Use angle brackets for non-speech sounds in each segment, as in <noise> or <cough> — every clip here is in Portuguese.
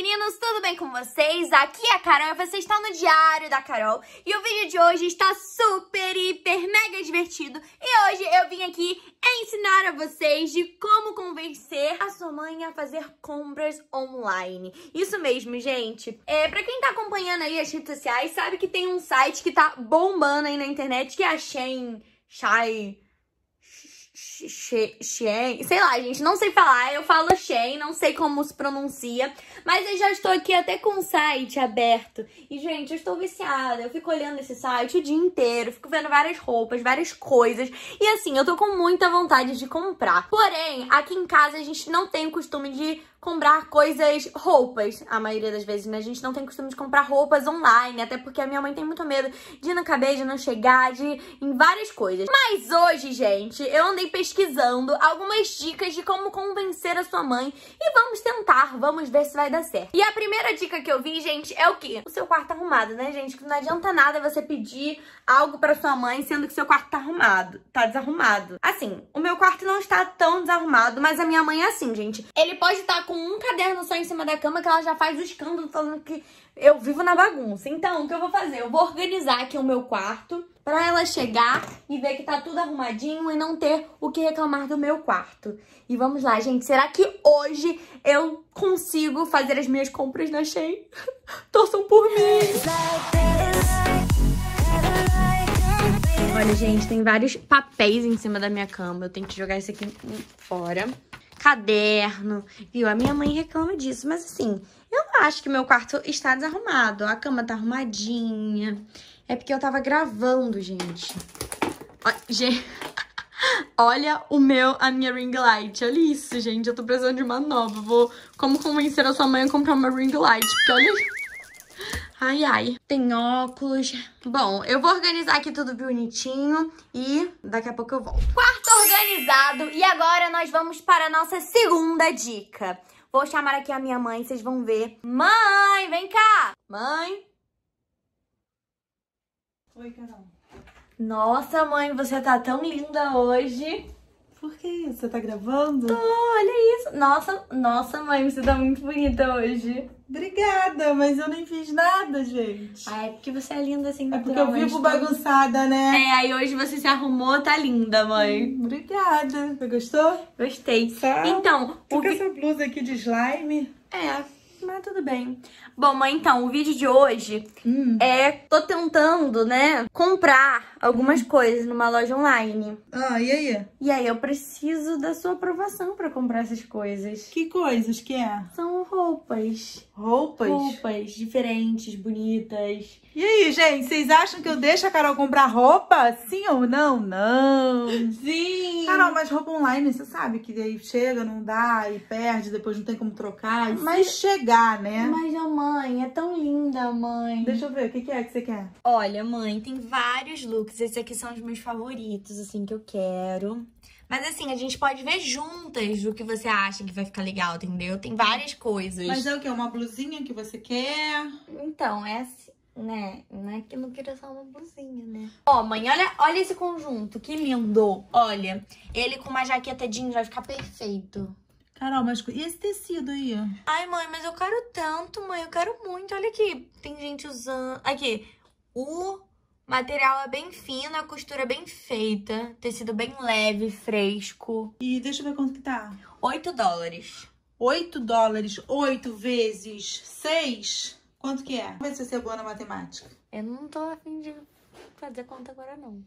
meninos, tudo bem com vocês? Aqui é a Carol e você está no Diário da Carol. E o vídeo de hoje está super, hiper, mega divertido. E hoje eu vim aqui ensinar a vocês de como convencer a sua mãe a fazer compras online. Isso mesmo, gente. É, pra quem tá acompanhando aí as redes sociais, sabe que tem um site que tá bombando aí na internet, que é a Shein, Shai... Shein, sei lá, gente, não sei falar, eu falo Shein, não sei como se pronuncia, mas eu já estou aqui até com o site aberto. E, gente, eu estou viciada, eu fico olhando esse site o dia inteiro, fico vendo várias roupas, várias coisas, e assim, eu tô com muita vontade de comprar. Porém, aqui em casa a gente não tem o costume de comprar coisas, roupas, a maioria das vezes, né? A gente não tem costume de comprar roupas online, até porque a minha mãe tem muito medo de não caber, de não chegar, de em várias coisas. Mas hoje, gente, eu andei pesquisando algumas dicas de como convencer a sua mãe e vamos tentar, vamos ver se vai dar certo. E a primeira dica que eu vi, gente, é o quê? O seu quarto arrumado, né, gente? Não adianta nada você pedir algo pra sua mãe, sendo que seu quarto tá arrumado, tá desarrumado. Assim, o meu quarto não está tão desarrumado, mas a minha mãe é assim, gente. Ele pode estar com um caderno só em cima da cama que ela já faz o escândalo falando que eu vivo na bagunça. Então, o que eu vou fazer? Eu vou organizar aqui o meu quarto pra ela chegar e ver que tá tudo arrumadinho e não ter o que reclamar do meu quarto. E vamos lá, gente. Será que hoje eu consigo fazer as minhas compras na Shein? <laughs> Torçam por mim! Olha, gente, tem vários papéis em cima da minha cama. Eu tenho que jogar isso aqui fora. Caderno, viu? A minha mãe reclama disso, mas assim, eu acho que meu quarto está desarrumado. A cama tá arrumadinha. É porque eu tava gravando, gente. Ó, gente... <laughs> Olha o meu, a minha ring light. Olha isso, gente. Eu tô precisando de uma nova. Vou como convencer a sua mãe a comprar uma ring light. Porque olha... Ai, ai. Tem óculos. Bom, eu vou organizar aqui tudo bonitinho e daqui a pouco eu volto. Quarto organizado e agora nós vamos para a nossa segunda dica. Vou chamar aqui a minha mãe, vocês vão ver. Mãe, vem cá! Mãe? Oi, Carol. Nossa, mãe, você tá tão linda hoje. Por que Você tá gravando? Tô, olha isso. Nossa, nossa, mãe, você tá muito bonita hoje. Obrigada, mas eu nem fiz nada, gente. Ah, é porque você é linda assim, É porque eu vivo bagunçada, né? É, aí hoje você se arrumou, tá linda, mãe. Hum, obrigada. Você gostou? Gostei. Tá. Então, Tô o com vi... essa blusa aqui de slime. É, mas tudo bem. Bom, mãe, então, o vídeo de hoje Hum. é... Tô tentando, né, comprar algumas coisas numa loja online. Ah, e aí? E aí eu preciso da sua aprovação pra comprar essas coisas. Que coisas que é? São roupas. Roupas? Roupas diferentes, bonitas. E aí, gente, vocês acham que eu deixo a Carol comprar roupa? Sim ou não? Não. Sim! Carol, mas roupa online, você sabe que daí chega, não dá e perde, depois não tem como trocar. Mas- chegar, né? Mas a mãe, é tão linda, mãe. Deixa eu ver, o que, que é que você quer? Olha, mãe, tem vários looks. Esses aqui são os meus favoritos, assim, que eu quero. Mas assim, a gente pode ver juntas o que você acha que vai ficar legal, entendeu? Tem várias coisas. Mas é o quê? Uma blusinha que você quer? Então, é assim, né? Não é que eu não queria só uma blusinha, né? Ó, mãe, olha, olha esse conjunto, que lindo. Olha, ele com uma jaqueta jeans vai ficar perfeito. Carol, mas e esse tecido aí? Ai, mãe, mas eu quero tanto, mãe. Eu quero muito. Olha aqui. Tem gente usando. Aqui. O material é bem fino, a costura é bem feita. Tecido bem leve, fresco. E deixa eu ver quanto que tá. 8 dólares. 8 dólares, 8 vezes 6. Quanto que é? Vamos ver se você é boa na matemática. Eu não tô afim de fazer conta agora, não.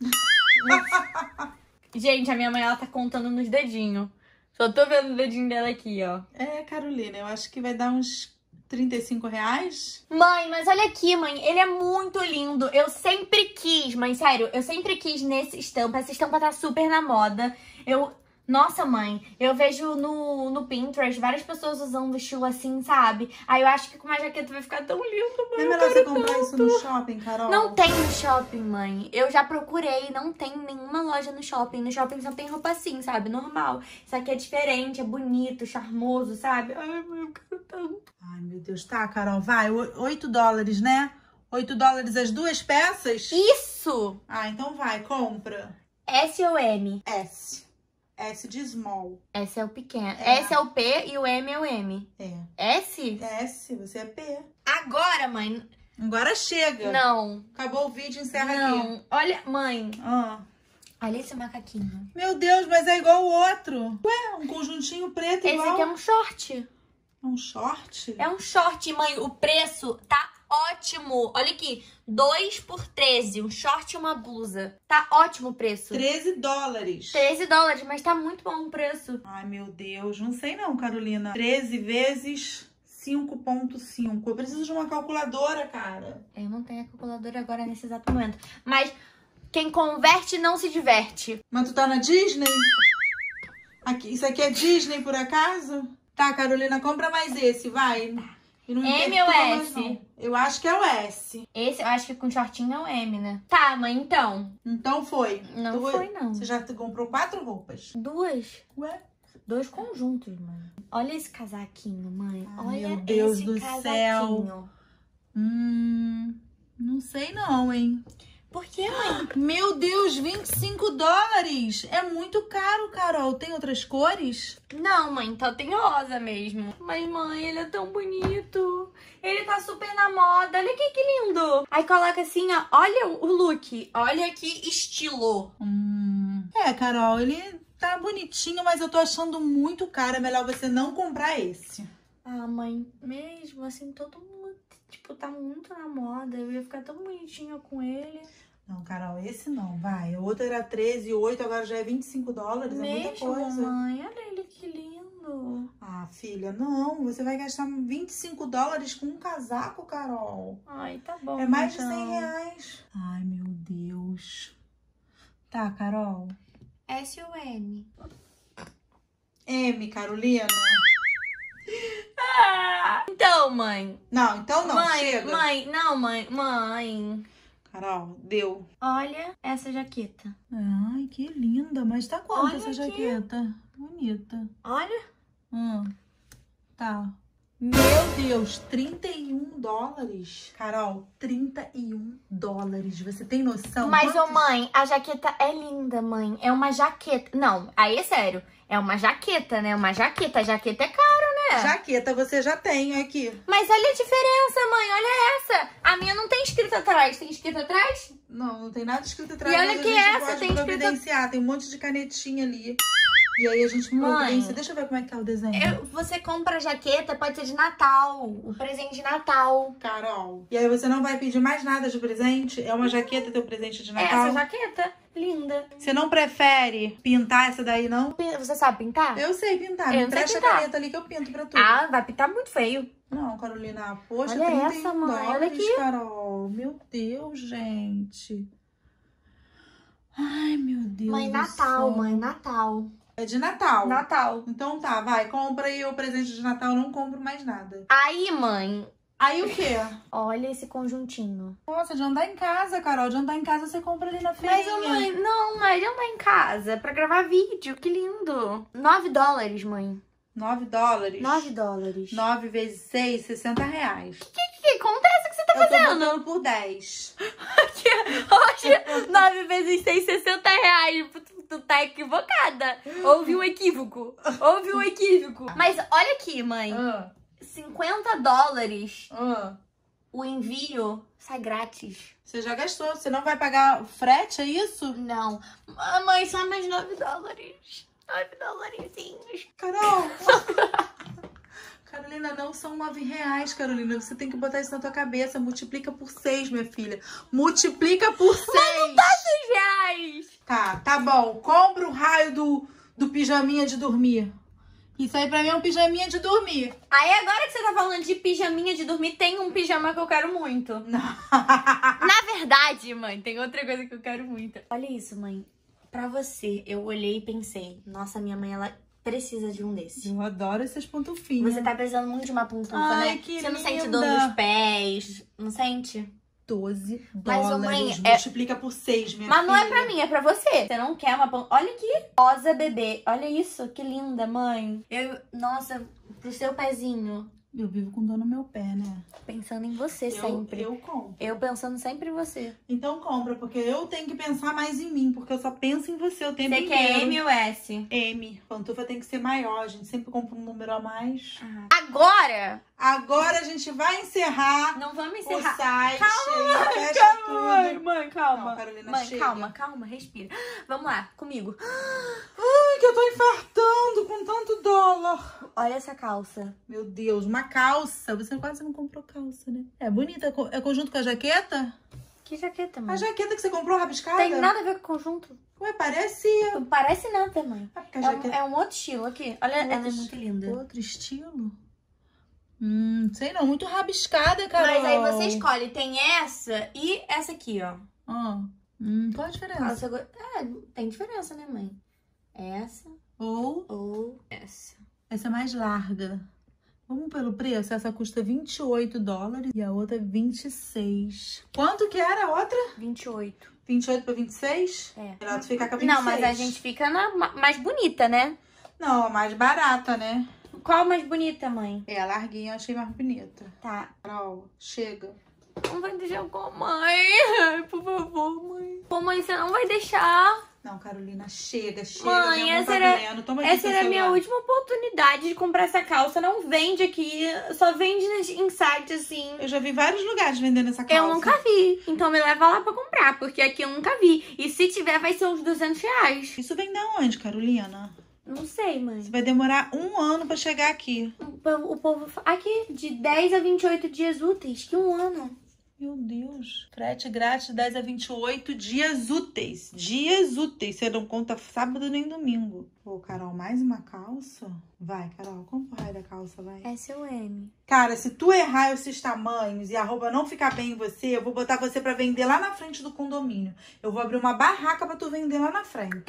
<laughs> gente, a minha mãe, ela tá contando nos dedinhos. Só tô vendo o dedinho dela aqui, ó. É, Carolina, eu acho que vai dar uns 35 reais. Mãe, mas olha aqui, mãe. Ele é muito lindo. Eu sempre quis, mãe, sério, eu sempre quis nesse estampa. Essa estampa tá super na moda. Eu. Nossa, mãe, eu vejo no, no Pinterest várias pessoas usando estilo assim, sabe? Aí eu acho que com uma jaqueta vai ficar tão lindo, mãe. É melhor você comprar tanto. isso no shopping, Carol. Não tem no shopping, mãe. Eu já procurei, não tem nenhuma loja no shopping. No shopping só tem roupa assim, sabe? Normal. Isso aqui é diferente, é bonito, charmoso, sabe? Ai, mãe, eu quero tanto. Ai, meu Deus, tá, Carol, vai. 8 dólares, né? 8 dólares as duas peças? Isso! Ah, então vai, compra. S ou M? S. S de small. S é o pequeno. É. S é o P e o M é o M. É. S? S, você é P. Agora, mãe. Agora chega. Não. Acabou o vídeo, encerra aqui. Não. Olha, mãe. Ah. Olha esse macaquinho. Meu Deus, mas é igual o outro. Ué, um conjuntinho preto Esse igual. aqui é um short. um short? É um short, mãe. O preço tá ótimo. Olha aqui. 2 por 13. Um short e uma blusa. Tá ótimo o preço. 13 dólares. 13 dólares, mas tá muito bom o preço. Ai, meu Deus, não sei não, Carolina. 13 vezes 5.5. Eu preciso de uma calculadora, cara. Eu não tenho a calculadora agora nesse exato momento. Mas quem converte não se diverte. Mas tu tá na Disney? Aqui, isso aqui é Disney, por acaso? Tá, Carolina, compra mais esse, vai. Não M ou S? Eu acho que é o S. Esse eu acho que com shortinho é o M, né? Tá, mãe, então. Então foi. Não foi, não. Você já comprou quatro roupas. Duas. Ué? Dois conjuntos, mãe. Olha esse casaquinho, mãe. Ai, Olha meu Deus esse do casaquinho. céu. Hum. Não sei não, hein? Por que, mãe? Meu Deus, 25 dólares! É muito caro, Carol. Tem outras cores? Não, mãe, só tem rosa mesmo. Mas, mãe, ele é tão bonito. Ele tá super na moda. Olha aqui que lindo. Aí coloca assim, ó. Olha o look. Olha que estilo. Hum. É, Carol, ele tá bonitinho, mas eu tô achando muito caro. É melhor você não comprar esse. Ah, mãe, mesmo assim, todo mundo, tipo, tá muito na moda. Eu ia ficar tão bonitinha com ele. Não, Carol, esse não, vai. O outro era 13, 8, agora já é 25 dólares. É muita mesmo, coisa. mãe. Olha ele que lindo. Ah, filha, não. Você vai gastar 25 dólares com um casaco, Carol. Ai, tá bom. É mais então. de 100 reais. Ai, meu Deus. Tá, Carol. S ou M? M, Carolina. Então, mãe. Não, então não, mãe, chega. mãe, não, mãe, mãe. Carol, deu. Olha essa jaqueta. Ai, que linda. Mas tá quanto Olha essa aqui. jaqueta? Bonita. Olha. Hum, tá. Meu Deus, 31 dólares. Carol, 31 dólares. Você tem noção? Mas, ô mãe, a jaqueta é linda, mãe. É uma jaqueta. Não, aí é sério. É uma jaqueta, né? Uma jaqueta. A jaqueta é caro, né? Jaqueta você já tem aqui. Mas olha a diferença, mãe. Olha essa. A minha não tem escrito atrás. Tem escrito atrás? Não, não tem nada escrito atrás. E olha que essa tem escrito-. Tem um monte de canetinha ali. E aí a gente providencia. Deixa eu ver como é que tá o desenho. Eu- você compra a jaqueta, pode ser de Natal. O presente de Natal. Carol. E aí você não vai pedir mais nada de presente? É uma jaqueta teu presente de Natal? Essa jaqueta, linda. Você não prefere pintar essa daí, não? Você sabe pintar? Eu sei pintar. Eu Me empresta a caneta ali que eu pinto pra tu. Ah, vai pintar muito feio. Não, Carolina, poxa, Olha 31 essa, mãe, olha dólares, aqui. Carol. Meu Deus, gente. Ai, meu Deus mãe, Natal, céu. mãe, Natal. É de Natal. Natal. Então tá, vai, compra aí o presente de Natal, não compro mais nada. Aí, mãe, Aí o quê? olha esse conjuntinho. Nossa, de andar em casa, Carol. De andar em casa você compra ali na feirinha. Mas, mãe, não, mas ele não em casa pra gravar vídeo. Que lindo. 9 dólares, mãe. 9 dólares. 9 dólares. 9 vezes 6, 60 reais. O que, que acontece que você tá eu tô fazendo? botando por 10. Hoje, 9 vezes 6, 60 reais. Tu, tu tá equivocada. Houve um equívoco. Houve um equívoco. Mas olha aqui, mãe. Ah, 50 dólares. ah. O envio sai grátis. Você já gastou. Você não vai pagar frete, é isso? Não. Ah, Mãe, só mais 9 dólares. 9 dólares. Carol! <laughs> Carolina, não são 9 reais, Carolina. Você tem que botar isso na tua cabeça. Multiplica por 6, minha filha. Multiplica por 6. reais. Tá, tá bom. Compra o raio do, do pijaminha de dormir. Isso aí pra mim é um pijaminha de dormir. Aí agora que você tá falando de pijaminha de dormir, tem um pijama que eu quero muito. <laughs> Na verdade, mãe, tem outra coisa que eu quero muito. Olha isso, mãe. Pra você, eu olhei e pensei, nossa, minha mãe, ela precisa de um desse. Eu adoro esses pantufinhos. Você tá precisando muito de uma pantufa, Ai, né? que você não sente dor nos pés, não sente? 12 Mas, dólares. mãe, é- Multiplica por 6, minha Mas filha. não é pra mim, é pra você. Você não quer uma pan... Olha aqui. Rosa bebê. Olha isso, que linda, mãe. Eu, nossa, pro seu pezinho. Eu vivo com dor no meu pé, né? Pensando em você Eu, sempre. Eu... eu compro. pensando sempre em você. Então compra, porque eu tenho que pensar mais em mim, porque eu só penso em você o tempo Você inteiro. quer M ou S? M. Pantufa tem que ser maior, a gente sempre compra um número a mais. Agora! Agora a gente vai encerrar Não vamos o encerrar. site. Calma, fecha calma, tudo. mãe, mãe, calma. Não, Carolina, mãe, chega. calma, calma, respira. Vamos lá, comigo. Ai, que eu tô infartando com tanto dólar. Olha essa calça. Meu Deus, uma calça. Você quase não comprou calça, né? É bonita. É conjunto com a jaqueta? Que jaqueta, A mãe? jaqueta que você comprou rabiscada? Tem nada a ver com conjunto. Ué, parecia. Não parece nada, mãe. É porque a É um, jaqueta... é um outro estilo aqui. Olha, ela é Outro muito linda. Outro estilo? Hum, sei não. Muito rabiscada, Carol. Mas aí você escolhe, tem essa e essa aqui, ó. Ah, hum, qual a diferença? Go- É, tem diferença, né, mãe? Essa Ou ou essa. essa é mais larga. Vamos pelo preço? Essa custa 28 dólares e a outra 26. Quanto que era a outra? 28. 28 pra 26? É. Melhor tu ficar com a 26. Não, mas a gente fica na ma- mais bonita, né? Não, a mais barata, né? Qual mais bonita, mãe? É, a larguinha eu achei mais bonita. Tá. Carol, chega. Não vai deixar com a mãe. Ai, por favor, mãe. Pô, mãe, você não vai deixar. Não, Carolina, chega, chega. Mãe, essa tá era- Essa era a minha última oportunidade de comprar essa calça. Não vende aqui. Só vende em site, assim. Eu já vi vários lugares vendendo essa calça. Eu nunca vi. Então me leva lá pra comprar. Porque aqui eu nunca vi. E se tiver, vai ser uns 200 reais. Isso vem da onde, Carolina? Não sei, mãe. Você vai demorar um ano pra chegar aqui. O povo, Aqui, de 10 a 28 dias úteis. Que um ano. Meu Deus. Frete grátis 10 a 28 dias úteis. Dias úteis. Você não conta sábado nem domingo. Pô, Carol, mais uma calça? Vai, Carol, compra o raio da calça, vai. S ou M? Cara, se tu errar esses tamanhos e a roupa não ficar bem em você, eu vou botar você pra vender lá na frente do condomínio. Eu vou abrir uma barraca pra tu vender lá na frente.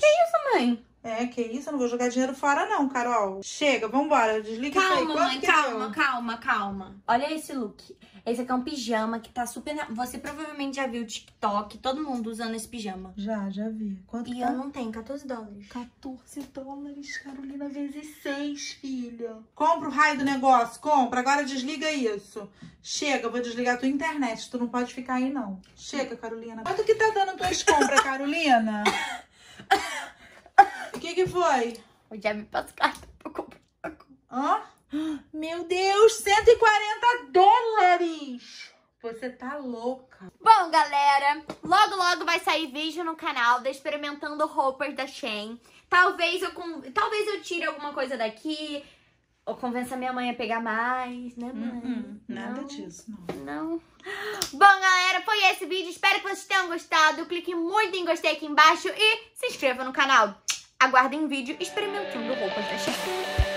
Mãe. É, que isso? Eu não vou jogar dinheiro fora não, Carol. Chega, vambora. Desliga isso aí. Calma, mãe, que calma, deu? calma, calma. Olha esse look. Esse aqui é um pijama que tá super. na- Você provavelmente já viu o TikTok, todo mundo usando esse pijama. Já, já vi. Quanto E que eu tá? não tenho 14 dólares. 14 dólares, Carolina, vezes 6, filha. Compra o raio do negócio, compra. Agora desliga isso. Chega, vou desligar a tua internet. Tu não pode ficar aí, não. Chega, Carolina. Quanto que tá dando tuas compras, <laughs> Carolina? O que que foi? Eu já me passo carta pra comprar. Hã? Meu Deus, 140 dólares! Você tá louca. Bom, galera, logo logo vai sair vídeo no canal da experimentando roupas da Shein. Talvez eu talvez eu tire alguma coisa daqui ou convença minha mãe a pegar mais, né, mãe? Hum, nada Não. disso, não. Não. Bom, galera, foi esse vídeo. Espero que vocês tenham gostado. Clique muito em gostei aqui embaixo e se inscreva no canal. Aguardem vídeo experimentando roupas da Shein.